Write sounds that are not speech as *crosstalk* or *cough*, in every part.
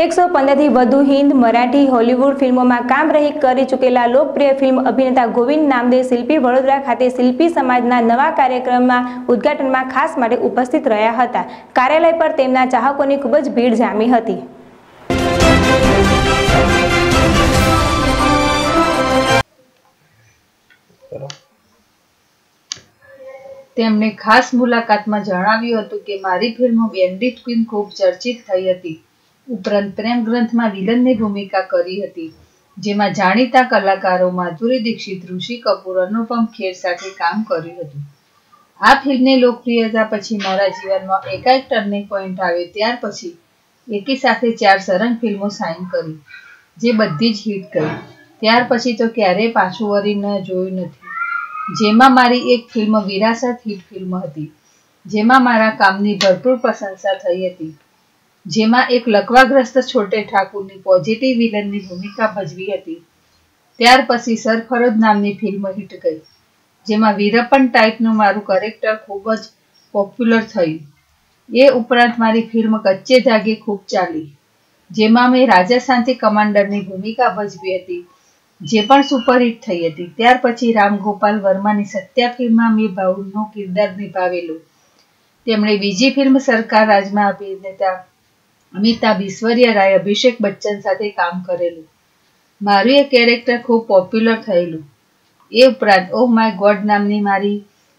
એકસો પંદરથી વધુ હિન્દ, મરાઠી, હોલિવૂડ ફિલ્મોમાં કામ રહી કરી ચૂકેલા લોકપ્રિય ફિલ્મ અભિનેતા ગોવિંદ નામદેવ શિલ્પી વડોદરા ખાતે શિલ્પી સમાજના નવા કાર્યક્રમમાં ઉદ્ઘાટનમાં ખાસ માટે ઉપસ્થિત રહ્યા હતા. કાર્યાલય પર તેમના ચાહકોની ખૂબ જ ભીડ જામી હતી. તેમણે ખાસ મુલાકાતમાં જણાવ્યું હતું કે, મારી ફિલ્મ બેન્ડિટ ક્વીન ખૂબ ચર્ચિત થઈ હતી. ઉપરાંત પ્રેમ ગ્રંથમાં વિલનની ભૂમિકા કરી હતી, જેમાં જાણીતા કલાકારો માધુરી દીક્ષિત, ઋષિ કપૂર, અનુપમ ખેર સાથે કામ કર્યું હતું. આ ફિલ્મની લોકપ્રિયતા પછી મારા જીવનમાં એકાએક ટર્નિંગ પોઈન્ટ આવ્યો ત્યાર પછી એકી સાથે ચાર સરંગ ફિલ્મો સાઇન કરી, જે બધી જ હિટ ગઈ. ત્યાર પછી તો ક્યારેય પાછું વળી ન જોયું નથી. જેમાં મારી એક ફિલ્મ વિરાસત હિટ ફિલ્મ હતી, જેમાં મારા કામની ભરપૂર પ્રશંસા થઈ હતી. જેમાં એક લકવાગ્રસ્ત છોટે ઠાકુરની પોઝિટિવ વિલનની ભૂમિકા ભજવી હતી. ત્યાર પછી સરફરોજ નામની ફિલ્મ હિટ ગઈ, જેમાં વીરપ્પન ટાઈપનું મારું કેરેક્ટર ખૂબ જ પોપ્યુલર થયું. એ ઉપરાંત મારી ફિલ્મ કચ્ચે ધાગે ખૂબ ચાલી, જેમાં મેં રાજા શાંતિ કમાન્ડરની ભૂમિકા ભજવી હતી, જે પણ સુપરહિટ થઈ હતી. ત્યાર પછી રામ ગોપાલ વર્માની સત્યા ફિલ્મમાં મેં ભાવનું કિરદાર નિભાવેલું. તેમણે બીજી ફિલ્મ સરકાર રાજમાં અભિનેતા અમિતાભ ઈશ્વર્યા રાય અભિષેક બચ્ચન સાથે કામ કરેલું. મારું એ કેરેક્ટર ખૂબ પોપ્યુલર થયેલું. એ ઉપરાંત ઓ માય ગોડ નામની મારી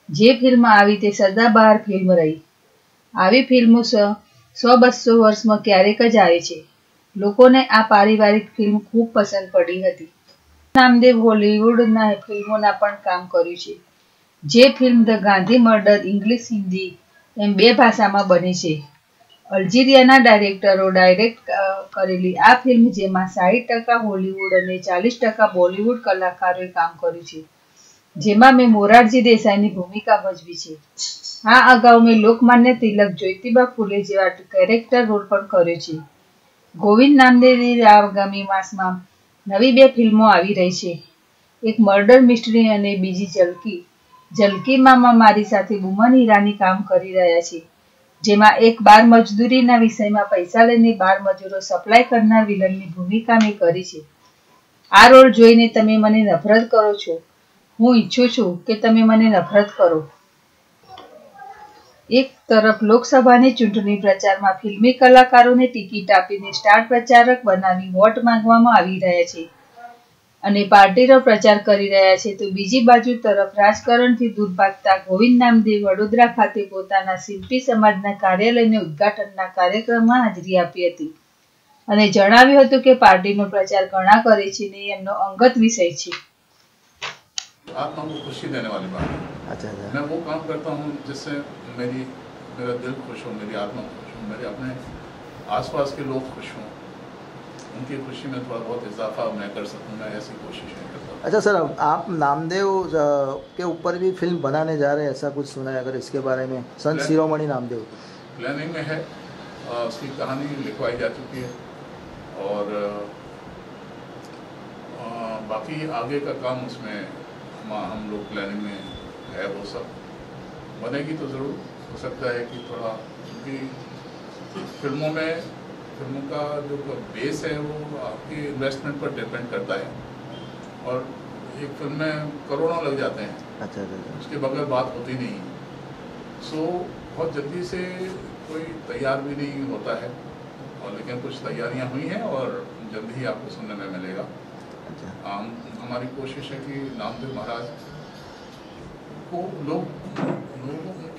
જે ફિલ્મ આવી તે સદાબહાર ફિલ્મ રહી. આવી ફિલ્મો સો બસો વર્ષમાં ક્યારેક જ આવે છે. લોકોને આ પારિવારિક ફિલ્મ ખૂબ પસંદ પડી હતી. નામદેવ હોલિવૂડના ફિલ્મોના પણ કામ કર્યું છે. જે film the Gandhi murder English Hindi એમ બે ભાષામાં બની છે. અલ્જીરિયાના ડાયરેક્ટરો ડાયરેક્ટ કરેલી આ ફિલ્મ જેમાં સાહીઠ ટકા હોલિવૂડ અને ચાલીસ ટકા બોલિવૂડ કલાકારોએ કામ કર્યું છે. જેમાં મેં મોરારજી દેસાઈની ભૂમિકા ભજવી છે. આ અગાઉ મેં લોકમાન્ય તિલક, જ્યોતિબા ફૂલે જેવા કેરેક્ટર રોલ પણ કર્યો છે. ગોવિંદ નામદેવની આગામી માસમાં નવી બે ફિલ્મો આવી રહી છે. એક મર્ડર મિસ્ટ્રી અને બીજી જલકી જલકીમાં મારી સાથે બુમન હીરાની કામ કરી રહ્યા છે. જેમાં એક બાર મજદૂરીના વિષયમાં પૈસા લઈને બાર મજૂરો સપ્લાય કરનાર વિલનની ભૂમિકા મેં કરી છે. આ રોલ જોઈને તમે મને નફરત કરો છો. હું ઈચ્છું છું કે તમે મને નફરત કરો. એક તરફ લોકસભાની ચૂંટણી પ્રચારમાં ફિલ્મી કલાકારોને ટિકિટ આપીને સ્ટાર પ્રચારક બનાવી વોટ માંગવામાં આવી રહ્યા છે. અને પાર્ટીનો પ્રચાર કરી રહ્યા છે તો બીજી બાજુ તરફ રાજકારણથી દૂર ભાગતા ગોવિંદ નામદેવ વડોદરા ખાતે પોતાના શિલ્પી સમાજના કાર્યાલયને ઉદ્ઘાટનના કાર્યક્રમમાં હાજરી આપી હતી અને જણાવ્યું હતું કે પાર્ટીનો પ્રચાર ઘણા કરે છે ને એમનો અંગત વિષય છે आत्मा को खुशी देने वाली बात है अच्छा अच्छा मैं वो काम करता हूँ जिससे मेरी मेरा दिल खुश हो मेरी आत्मा खुश हो मेरे अपने आसपास के लोग खुश हों उनकी खुशी में थोड़ा बहुत इजाफा मैं कर सकूँ मैं ऐसी कोशिशें करता। हूँ अच्छा सर आप नामदेव के ऊपर भी फ़िल्म बनाने जा रहे हैं ऐसा कुछ सुना है अगर इसके बारे में? संत नहीं। शिरोमणि नामदेव। प्लानिंग में है उसकी कहानी लिखवाई जा चुकी है और बाकी आगे का काम उसमें हम लोग प्लानिंग में है वो सब। बनेगी तो ज़रूर हो सकता है कि थोड़ा क्योंकि फ़िल्मों में फ़िल्मों का जो बेस है वो आपके इन्वेस्टमेंट पर डिपेंड करता है। और एक फ़िल्म में करोड़ों लग जाते हैं। अच्छा अच्छा अच्छा। उसके बगैर बात होती नहीं सो बहुत जल्दी से कोई तैयार भी नहीं होता है। और लेकिन कुछ तैयारियाँ हुई हैं और जल्द ही आपको सुनने में मिलेगा। अच्छा। हम हमारी कोशिश है कि नामदेव महाराज को लोगों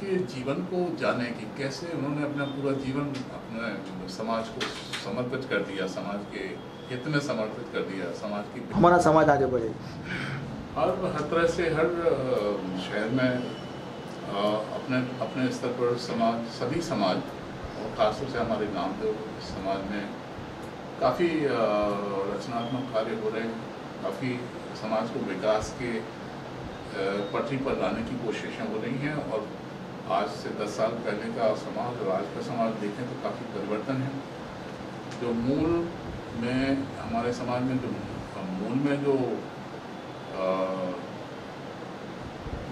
के जीवन को जाने कि कैसे उन्होंने अपना पूरा जीवन अपने समाज को समर्पित कर दिया समाज के हित में समर्पित कर दिया समाज की *laughs* हमारा समाज आगे बढ़े। हर हर तरह से हर शहर में अपने अपने स्तर पर समाज सभी समाज और खासतौर से हमारे नामदेव समाज में काफ़ी रचनात्मक कार्य हो रहे हैं। काफ़ी समाज को विकास के पटरी पर लाने की कोशिशें हो रही हैं और आज से दस साल पहले का समाज और आज का समाज देखें तो काफ़ी परिवर्तन है। जो मूल में, हमारे समाज में जो मूल में जो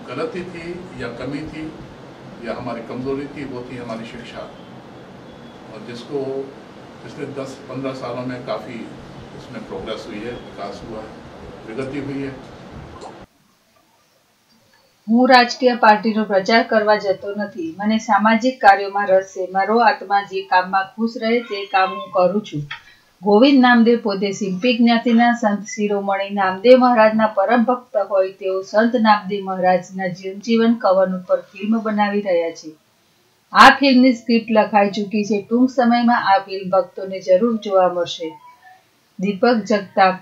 गलती थी या कमी थी या हमारी कमज़ोरी थी, वो थी हमारी शिक्षा। और जिसको पिछले 10-15 सालों में काफ़ी इसमें प्रोग्रेस हुई है, विकास हुआ है, प्रगति हुई है। હું રાજકીય પાર્ટીનો પ્રચાર કરવા જતો નથી. મને સામાજિક કાર્યોમાં રસ છે. મારો આત્મા જે કામમાં ખુશ રહે તે કામ હું કરું છું. ગોવિંદ નામદેવ પોતે સિમ્પી જ્ઞાતિના સંત શિરોમણી નામદેવ મહારાજના પરમ ભક્ત હોય તેઓ સંત નામદેવ મહારાજના જીવન કવન ઉપર ફિલ્મ બનાવી રહ્યા છે. આ ફિલ્મની સ્ક્રિપ્ટ લખાઈ ચૂકી છે. ટૂંક સમયમાં આ ફિલ્મ ભક્તોને જરૂર જોવા મળશે. દીપક જગતાપ,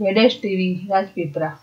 વેડેશ ટીવી, રાજપીપળા.